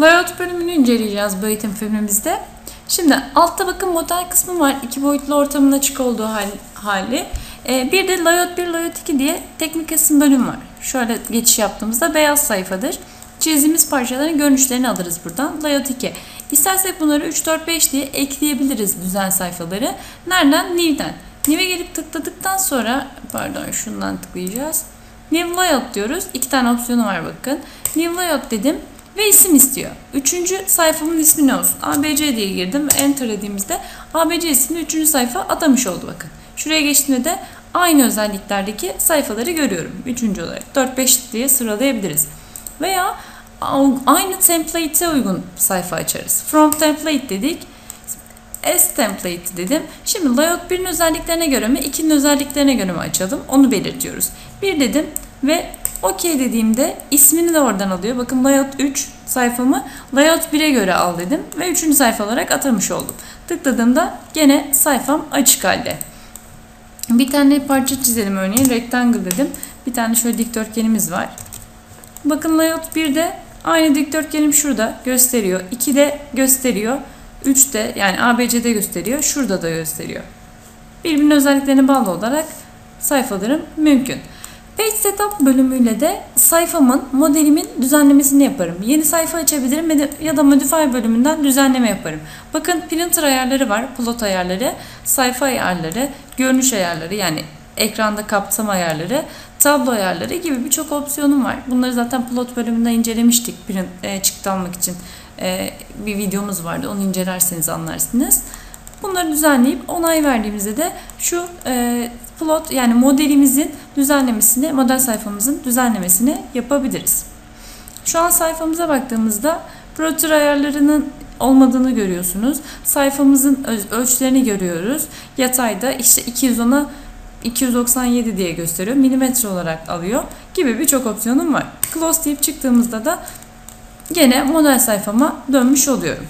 Layout bölümünü inceleyeceğiz bu eğitim filmimizde. Şimdi altta bakın model kısmı var. iki boyutlu ortamın açık olduğu hal, hali. Ee, bir de layout 1, layout 2 diye teknik resim bölüm var. Şöyle geçiş yaptığımızda beyaz sayfadır. Çizdiğimiz parçaların görünüşlerini alırız buradan. Layout 2. İstersek bunları 3, 4, 5 diye ekleyebiliriz düzen sayfaları. Nereden? New'den. New'e gelip tıkladıktan sonra, pardon şundan tıklayacağız. New Layout diyoruz. İki tane opsiyonu var bakın. New Layout dedim ve isim istiyor. Üçüncü sayfamın ismi ne olsun? ABC diye girdim ve Enter dediğimizde ABC isimli üçüncü sayfa atamış oldu bakın. Şuraya geçtiğimde de aynı özelliklerdeki sayfaları görüyorum. Üçüncü olarak 4-5 diye sıralayabiliriz. Veya aynı template'e uygun sayfa açarız. From template dedik. S template dedim. Şimdi layout 1'in özelliklerine göre mi 2'nin özelliklerine göre mi açalım onu belirtiyoruz. 1 dedim ve OK dediğimde ismini de oradan alıyor. Bakın layout 3 sayfamı layout 1'e göre al dedim ve 3. sayfa olarak atamış oldum. Tıkladığımda gene sayfam açık halde. Bir tane parça çizelim örneğin rectangle dedim. Bir tane şöyle dikdörtgenimiz var. Bakın layout 1'de aynı dikdörtgenim şurada gösteriyor. 2'de gösteriyor. 3'te yani ABC'de gösteriyor. Şurada da gösteriyor. Birbirinin özelliklerine bağlı olarak sayfalarım mümkün. Page Setup bölümüyle de sayfamın, modelimin düzenlemesini yaparım. Yeni sayfa açabilirim ya da Modify bölümünden düzenleme yaparım. Bakın printer ayarları var, plot ayarları, sayfa ayarları, görünüş ayarları yani ekranda kapsam ayarları, tablo ayarları gibi birçok opsiyonum var. Bunları zaten plot bölümünde incelemiştik print, e, çıktı almak için e, bir videomuz vardı. Onu incelerseniz anlarsınız. Bunları düzenleyip onay verdiğimizde de şu e, plot yani modelimizin düzenlemesini, model sayfamızın düzenlemesini yapabiliriz. Şu an sayfamıza baktığımızda Pro ayarlarının olmadığını görüyorsunuz. Sayfamızın ölçülerini görüyoruz. Yatayda işte 210'a 297 diye gösteriyor. Milimetre olarak alıyor gibi birçok opsiyonum var. Close deyip çıktığımızda da gene model sayfama dönmüş oluyorum.